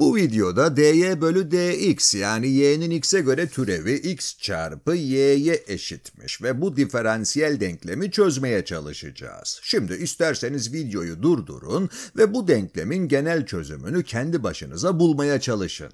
Bu videoda dy bölü dx yani y'nin x'e göre türevi x çarpı y'ye eşitmiş ve bu diferansiyel denklemi çözmeye çalışacağız. Şimdi isterseniz videoyu durdurun ve bu denklemin genel çözümünü kendi başınıza bulmaya çalışın.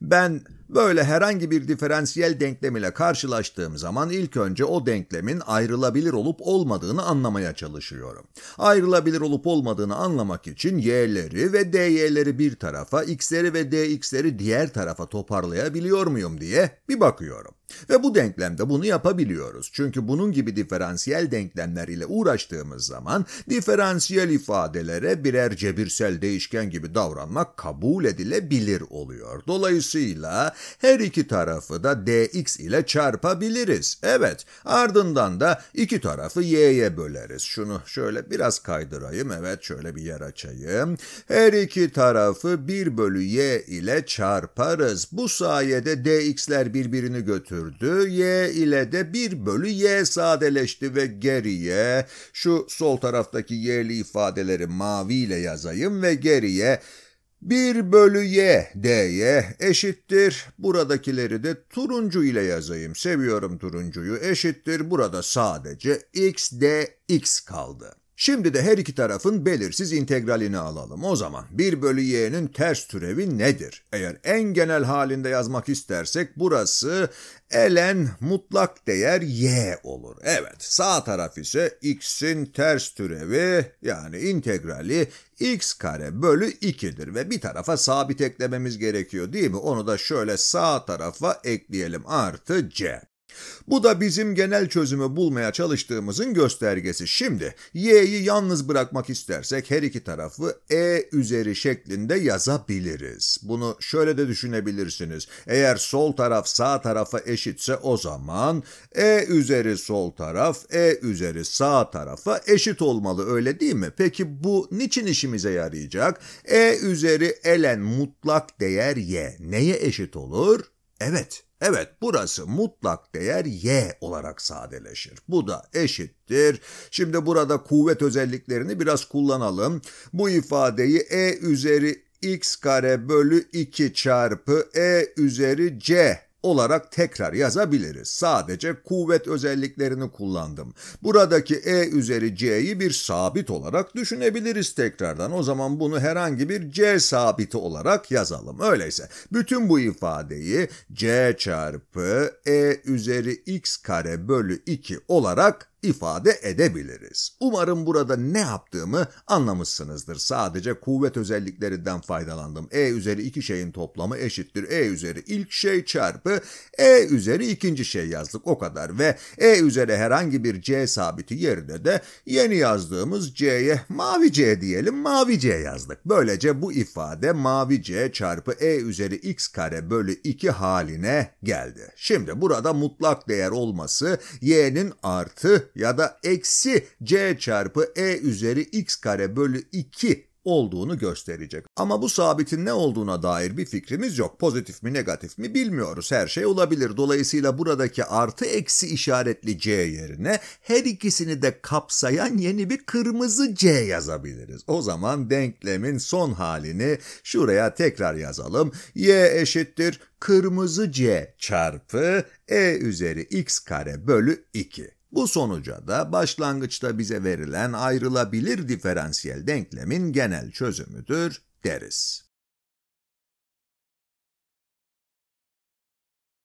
Ben böyle herhangi bir diferansiyel denklem ile karşılaştığım zaman ilk önce o denklemin ayrılabilir olup olmadığını anlamaya çalışıyorum. Ayrılabilir olup olmadığını anlamak için y'leri ve dy'leri bir tarafa, x'leri ve dx'leri diğer tarafa toparlayabiliyor muyum diye bir bakıyorum. Ve bu denklemde bunu yapabiliyoruz. Çünkü bunun gibi diferansiyel denklemler ile uğraştığımız zaman diferansiyel ifadelere birer cebirsel değişken gibi davranmak kabul edilebilir oluyor. Dolayısıyla her iki tarafı da dx ile çarpabiliriz. Evet, ardından da iki tarafı y'ye böleriz. Şunu şöyle biraz kaydırayım. Evet, şöyle bir yer açayım. Her iki tarafı 1 bölü y ile çarparız. Bu sayede dx'ler birbirini götürdü. Y ile de 1 bölü y sadeleşti ve geriye şu sol taraftaki y'li ifadeleri mavi ile yazayım ve geriye 1 bölü y dy eşittir. Buradakileri de turuncu ile yazayım. Seviyorum turuncuyu. Eşittir. Burada sadece x dx kaldı. Şimdi de her iki tarafın belirsiz integralini alalım. O zaman 1 bölü y'nin ters türevi nedir? Eğer en genel halinde yazmak istersek burası ln mutlak değer y olur. Evet sağ taraf ise x'in ters türevi yani integrali x kare bölü 2'dir ve bir tarafa sabit eklememiz gerekiyor değil mi? Onu da şöyle sağ tarafa ekleyelim artı c. Bu da bizim genel çözümü bulmaya çalıştığımızın göstergesi. Şimdi y'yi yalnız bırakmak istersek her iki tarafı e üzeri şeklinde yazabiliriz. Bunu şöyle de düşünebilirsiniz. Eğer sol taraf sağ tarafa eşitse o zaman e üzeri sol taraf e üzeri sağ tarafa eşit olmalı öyle değil mi? Peki bu niçin işimize yarayacak? e üzeri ln mutlak değer y neye eşit olur? Evet, Evet burası mutlak değer y olarak sadeleşir. Bu da eşittir. Şimdi burada kuvvet özelliklerini biraz kullanalım. Bu ifadeyi e üzeri x kare bölü 2 çarpı e üzeri c olarak tekrar yazabiliriz. Sadece kuvvet özelliklerini kullandım. Buradaki E üzeri C'yi bir sabit olarak düşünebiliriz tekrardan. O zaman bunu herhangi bir C sabiti olarak yazalım. Öyleyse bütün bu ifadeyi C çarpı E üzeri X kare bölü 2 olarak ifade edebiliriz. Umarım burada ne yaptığımı anlamışsınızdır. Sadece kuvvet özelliklerinden faydalandım. E üzeri iki şeyin toplamı eşittir. E üzeri ilk şey çarpı E üzeri ikinci şey yazdık o kadar ve E üzeri herhangi bir C sabiti yerine de yeni yazdığımız C'ye mavi C diyelim mavi C yazdık. Böylece bu ifade mavi C çarpı E üzeri x kare bölü 2 haline geldi. Şimdi burada mutlak değer olması y'nin artı ya da eksi c çarpı e üzeri x kare bölü 2 olduğunu gösterecek. Ama bu sabitin ne olduğuna dair bir fikrimiz yok. Pozitif mi negatif mi bilmiyoruz. Her şey olabilir. Dolayısıyla buradaki artı eksi işaretli c yerine her ikisini de kapsayan yeni bir kırmızı c yazabiliriz. O zaman denklemin son halini şuraya tekrar yazalım. y eşittir kırmızı c çarpı e üzeri x kare bölü 2. Bu sonuca da başlangıçta bize verilen ayrılabilir diferansiyel denklemin genel çözümüdür deriz.